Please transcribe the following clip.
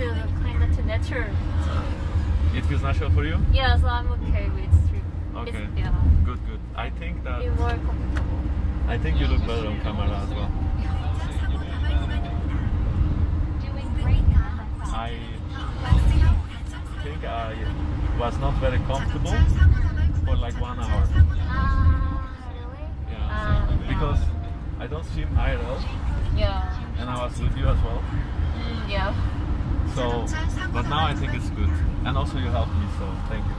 uh, kind of natural. It feels natural for you? Yeah, so I'm okay with strip. Okay. It's, yeah, Good, good. I think that be more comfortable. I think you look better on camera as well. I think I was not very comfortable for like one hour. Ah, really? Yeah. Ah, Because I don't swim IRL yeah. and I was with you as well. Mm, yeah. So, but now I think it's good. And also you helped me, so thank you.